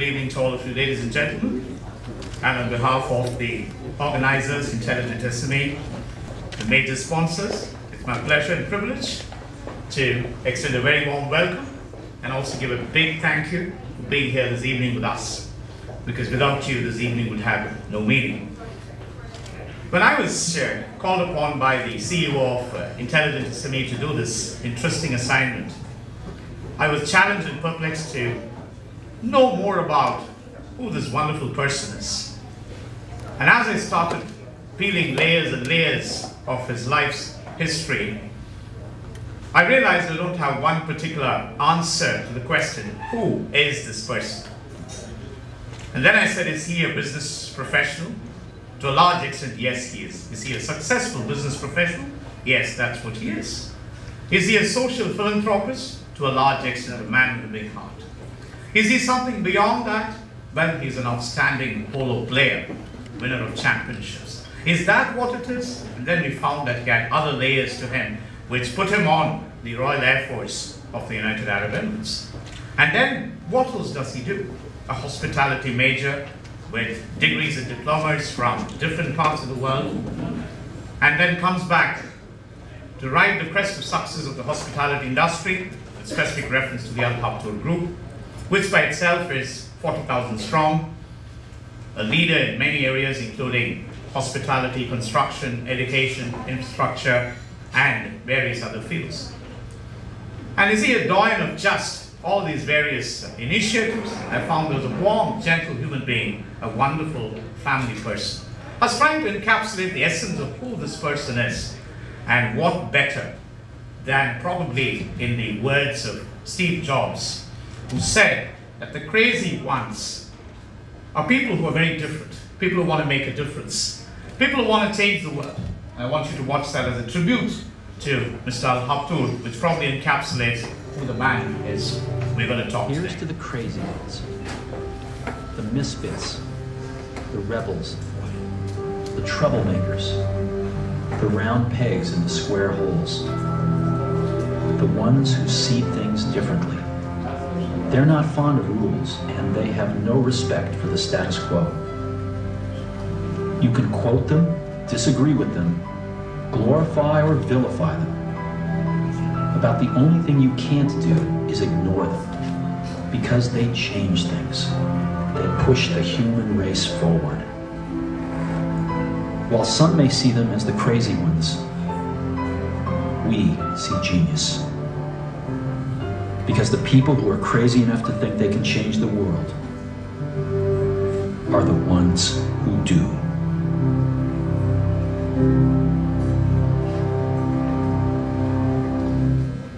good evening to all of you, ladies and gentlemen. And on behalf of the organizers, Intelligent SME, the major sponsors, it's my pleasure and privilege to extend a very warm welcome and also give a big thank you for being here this evening with us. Because without you, this evening would have no meaning. When I was uh, called upon by the CEO of uh, Intelligent SME to do this interesting assignment, I was challenged and perplexed to know more about who this wonderful person is. And as I started peeling layers and layers of his life's history, I realized I don't have one particular answer to the question, who is this person? And then I said, is he a business professional? To a large extent, yes, he is. Is he a successful business professional? Yes, that's what he is. Is he a social philanthropist? To a large extent, a man with a big heart. Is he something beyond that? Well, he's an outstanding polo player, winner of championships. Is that what it is? And then we found that he had other layers to him, which put him on the Royal Air Force of the United Arab Emirates. And then what else does he do? A hospitality major with degrees and diplomas from different parts of the world, and then comes back to ride the crest of success of the hospitality industry, with specific reference to the Al Habtoor Group, which by itself is 40,000 strong, a leader in many areas including hospitality, construction, education, infrastructure, and various other fields. And is he a doyen of just all these various initiatives? I found he was a warm, gentle human being, a wonderful family person. I was trying to encapsulate the essence of who this person is, and what better than probably in the words of Steve Jobs, who said that the crazy ones are people who are very different, people who want to make a difference, people who want to change the world. I want you to watch that as a tribute to Mr. Al Habtoor, which probably encapsulates who the man is. We're going to talk Here's today. to the crazy ones, the misfits, the rebels, the troublemakers, the round pegs in the square holes, the ones who see things differently. They're not fond of rules, and they have no respect for the status quo. You can quote them, disagree with them, glorify or vilify them. About the only thing you can't do is ignore them, because they change things. They push the human race forward. While some may see them as the crazy ones, we see genius. Because the people who are crazy enough to think they can change the world are the ones who do.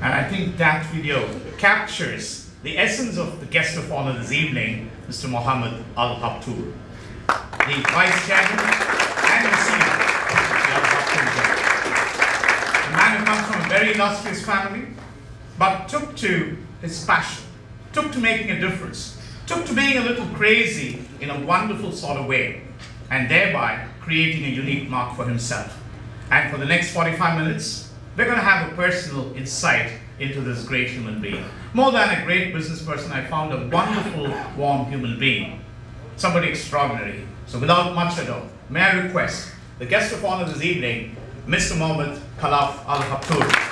And I think that video captures the essence of the guest of honor this evening, Mr. Mohammed Al Habtoor, the Vice Chairman and the CEO of the Al man who comes from a very illustrious family, but took to his passion, took to making a difference, took to being a little crazy in a wonderful sort of way, and thereby creating a unique mark for himself. And for the next 45 minutes, we're going to have a personal insight into this great human being. More than a great business person, I found a wonderful, warm human being. Somebody extraordinary. So without much ado, may I request the guest of honor this evening, Mr. Mohammed Khalaf Al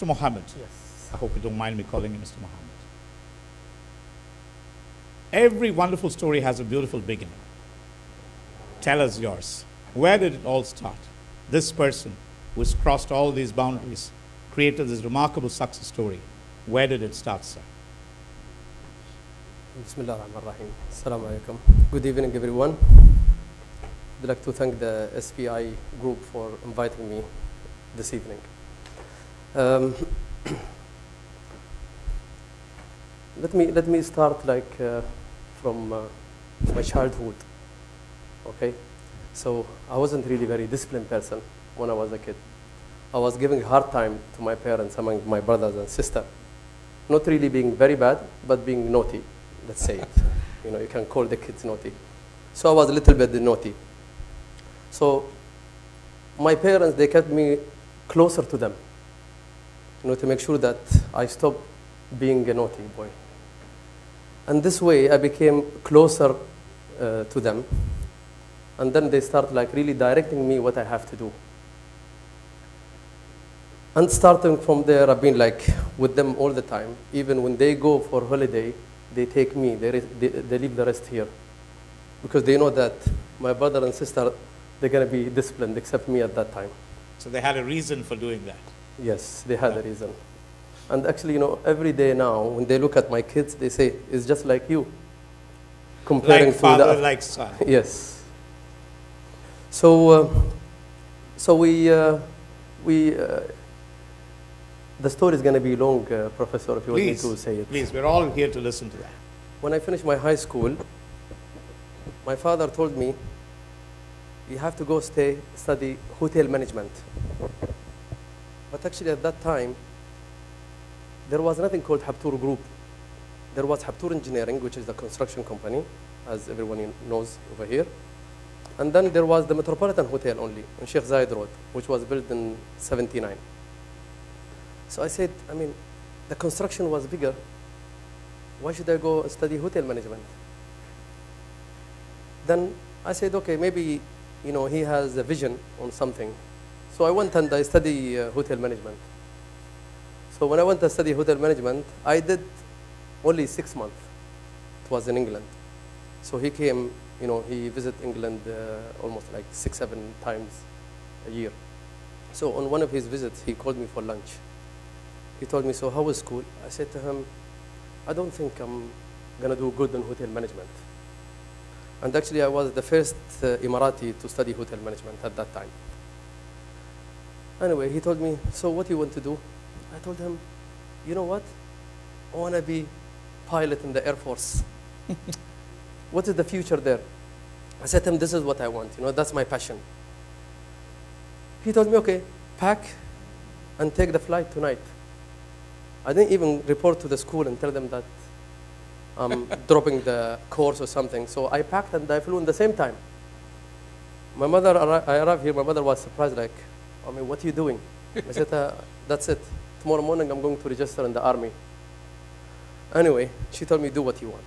Mr. Mohammed. Yes. I hope you don't mind me calling you Mr. Mohammed. Every wonderful story has a beautiful beginning. Tell us yours. Where did it all start? This person who has crossed all these boundaries, created this remarkable success story. Where did it start, sir? Bismillah ar-Rahman ar-Rahim. Assalamu alaikum. Good evening, everyone. I'd like to thank the SPI group for inviting me this evening. Um, let me let me start like uh, from uh, my childhood. Okay, so I wasn't really very disciplined person when I was a kid. I was giving hard time to my parents among my brothers and sister. Not really being very bad, but being naughty. Let's say it. You know, you can call the kids naughty. So I was a little bit naughty. So my parents they kept me closer to them you know, to make sure that I stop being a naughty boy. And this way, I became closer uh, to them. And then they start like really directing me what I have to do. And starting from there, I've been like with them all the time. Even when they go for holiday, they take me. They, they, they leave the rest here, because they know that my brother and sister, they're gonna be disciplined, except me at that time. So they had a reason for doing that. Yes, they had a reason. And actually, you know, every day now, when they look at my kids, they say, it's just like you. Comparing Like to father, the, like son. yes. So, uh, so we, uh, we, uh, the story is going to be long, uh, Professor, if you want me to say it. please, we're all here to listen to that. When I finished my high school, my father told me, you have to go stay, study hotel management. But actually at that time, there was nothing called Habtoor Group. There was Habtoor Engineering, which is the construction company, as everyone knows over here. And then there was the Metropolitan Hotel only, on Sheikh Zayed Road, which was built in 79. So I said, I mean, the construction was bigger. Why should I go study hotel management? Then I said, okay, maybe, you know, he has a vision on something. So I went and I studied uh, hotel management. So when I went to study hotel management, I did only six months. It was in England. So he came, you know, he visited England uh, almost like six, seven times a year. So on one of his visits, he called me for lunch. He told me, so how was school? I said to him, I don't think I'm going to do good in hotel management. And actually, I was the first uh, Emirati to study hotel management at that time. Anyway, he told me, so what do you want to do? I told him, you know what? I want to be pilot in the Air Force. what is the future there? I said to him, this is what I want. You know, that's my passion. He told me, okay, pack and take the flight tonight. I didn't even report to the school and tell them that I'm dropping the course or something. So I packed and I flew in the same time. My mother, I arrived here, my mother was surprised, like, I mean, what are you doing? I said, uh, that's it. Tomorrow morning I'm going to register in the army. Anyway, she told me, do what you want.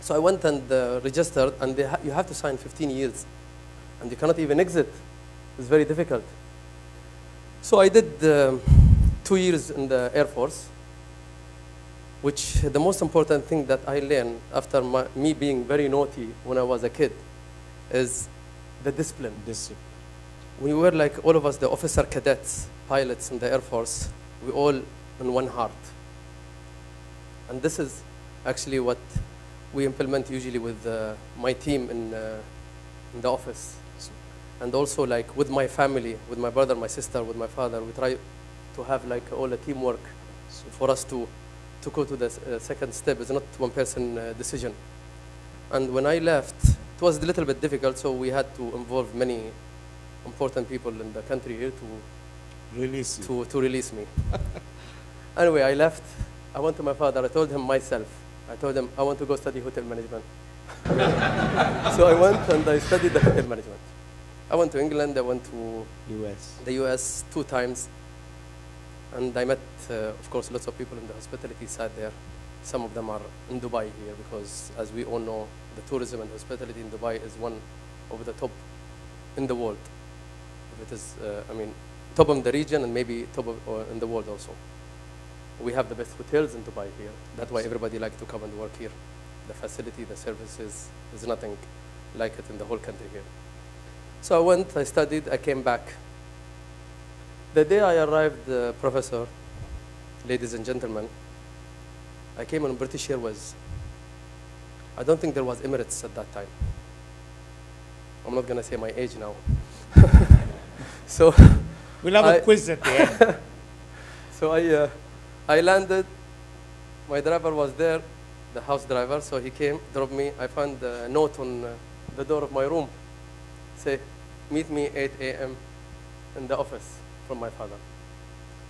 So I went and uh, registered, and ha- you have to sign 15 years. And you cannot even exit. It's very difficult. So I did um, two years in the Air Force, which the most important thing that I learned after my, me being very naughty when I was a kid is the discipline. Discipline. We were like all of us, the officer cadets, pilots in the Air Force, we all in one heart. And this is actually what we implement usually with uh, my team in, uh, in the office. And also like with my family, with my brother, my sister, with my father, we try to have like all a teamwork for us to, to go to the uh, second step. It's not one person uh, decision. And when I left, it was a little bit difficult, so we had to involve many important people in the country here to, Release you. to, to release me. anyway, I left. I went to my father. I told him myself. I told him I want to go study hotel management. so I went and I studied the hotel management. I went to England. I went to US. the US two times. And I met, uh, of course, lots of people in the hospitality side there. Some of them are in Dubai here because, as we all know, the tourism and hospitality in Dubai is one of the top in the world. It is, uh, I mean, top of the region and maybe top of, in the world also. We have the best hotels in Dubai here. That's why everybody likes to come and work here. The facility, the services, there's nothing like it in the whole country here. So I went, I studied, I came back. The day I arrived, uh, Professor, ladies and gentlemen, I came on British Airways. I don't think there was Emirates at that time. I'm not going to say my age now. So, We'll have I- a quiz at the end. so I, uh, I landed. My driver was there, the house driver. So he came, dropped me. I found a note on uh, the door of my room. Say, meet me 8 a.m. in the office from my father.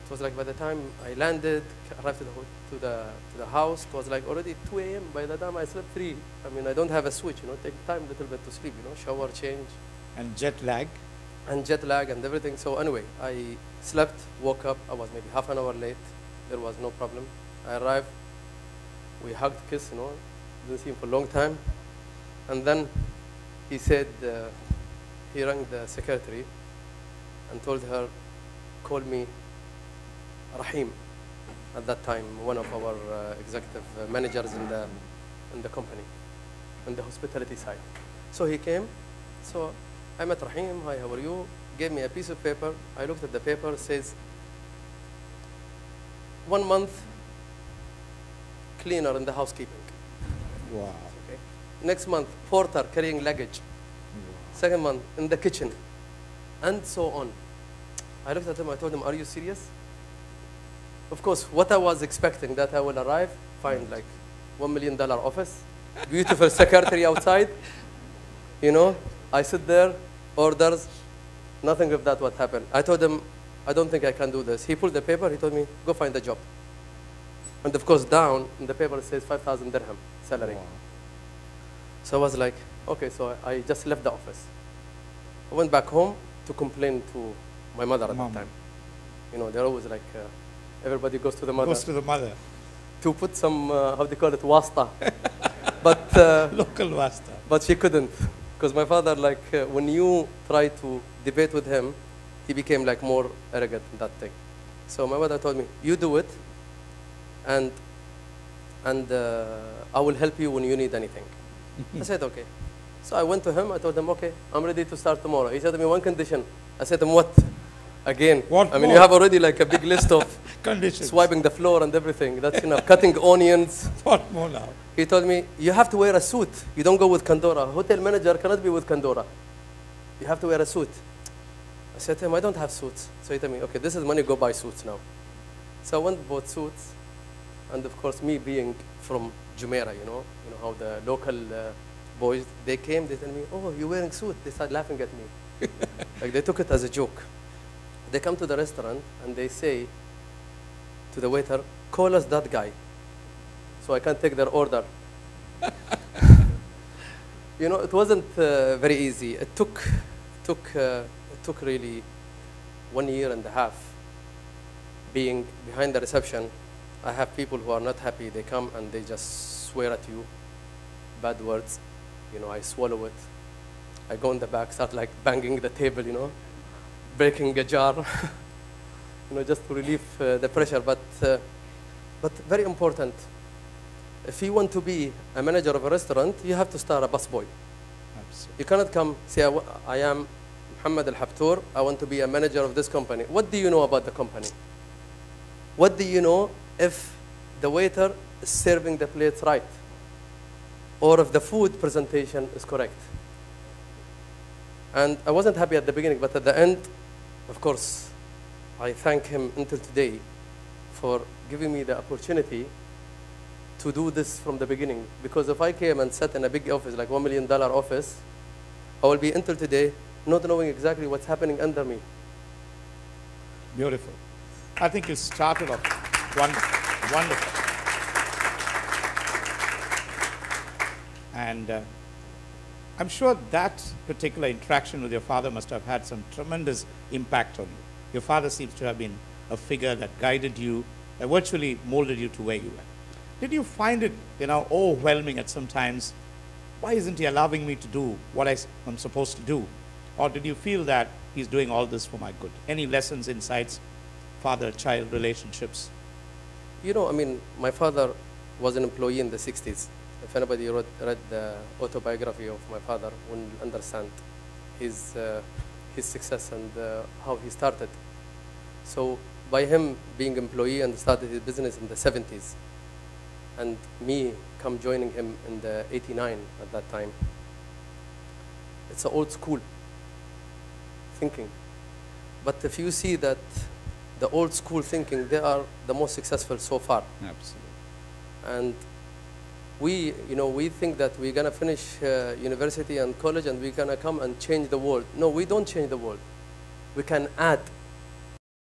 It was like by the time I landed, arrived to the, to the, to the house, it was like already 2 a.m. By the time I slept 3, I mean, I don't have a switch, you know, take time a little bit to sleep, you know, shower, change. and jet lag. And jet lag and everything. So anyway, I slept, woke up. I was maybe half an hour late. There was no problem. I arrived. We hugged, kissed, you know. Didn't see him for a long time. And then he said uh, he rang the secretary and told her, call me Rahim. At that time, one of our uh, executive uh, managers in the in the company, on the hospitality side. So he came. So I met Rahim. Hi, how are you? Gave me a piece of paper. I looked at the paper. It says one month cleaner in the housekeeping. Wow. Okay. Next month porter carrying luggage. Second month in the kitchen, and so on. I looked at him. I told him, "Are you serious?" Of course, what I was expecting that I will arrive, find like one million dollar office, beautiful secretary outside. You know, I sit there, orders, nothing of that what happened. I told him, I don't think I can do this. He pulled the paper, he told me, go find a job. And of course, down in the paper it says 5,000 dirham salary. Wow. So I was like, okay, so I just left the office. I went back home to complain to my mother at Mom. that time. You know, they're always like, uh, everybody goes to the mother Goes to the mother. to put some, uh, how do you call it, wasta. but, uh, Local Wasta. but she couldn't. Because my father, like, uh, when you try to debate with him, he became like more arrogant in that thing. So my mother told me, you do it, and, and uh, I will help you when you need anything. I said, okay. So I went to him, I told him, okay, I'm ready to start tomorrow. He said to me, one condition. I said to him, what? Again, What I mean, more? you have already like a big list of Conditions. swiping the floor and everything. That's enough. Cutting onions. What more now? He told me, you have to wear a suit. You don't go with Kandora. Hotel manager cannot be with Kandora. You have to wear a suit. I said to him, I don't have suits. So he told me, okay, this is money, go buy suits now. So I went and bought suits. And of course, me being from Jumeirah, you know, you know how the local uh, boys, they came, they told me, oh, you're wearing suit. They started laughing at me. like they took it as a joke. They come to the restaurant and they say to the waiter, call us that guy so I can take their order. you know, it wasn't uh, very easy. It took, took, uh, it took really one year and a half being behind the reception. I have people who are not happy. They come and they just swear at you, bad words. You know, I swallow it. I go in the back, start like banging the table, you know, breaking a jar, you know, just to relieve uh, the pressure. But, uh, but very important, if you want to be a manager of a restaurant, you have to start a busboy. Absolutely. You cannot come say, I I am Muhammad Al Habtoor, I want to be a manager of this company. What do you know about the company? What do you know if the waiter is serving the plates right? Or if the food presentation is correct? And I wasn't happy at the beginning, but at the end, of course, I thank him until today for giving me the opportunity to do this from the beginning. Because if I came and sat in a big office, like $1 million office, I will be until today not knowing exactly what's happening under me. Beautiful. I think you started off wonderful. Wonderful. And uh, I'm sure that particular interaction with your father must have had some tremendous impact on you. Your father seems to have been a figure that guided you, that virtually molded you to where you were. Did you find it, you know, overwhelming at some times? Why isn't he allowing me to do what I am supposed to do? Or did you feel that he's doing all this for my good? Any lessons, insights, father-child relationships? You know, I mean, my father was an employee in the 60s. If anybody read, read the autobiography of my father, will understand his, uh, his success and uh, how he started. So by him being employee and started his business in the 70s, and me come joining him in the 89 at that time, it's an old school thinking. But if you see that the old school thinking, they are the most successful so far. Absolutely. And we, you know, we think that we're gonna finish uh, university and college and we're gonna come and change the world. No, we don't change the world. We can add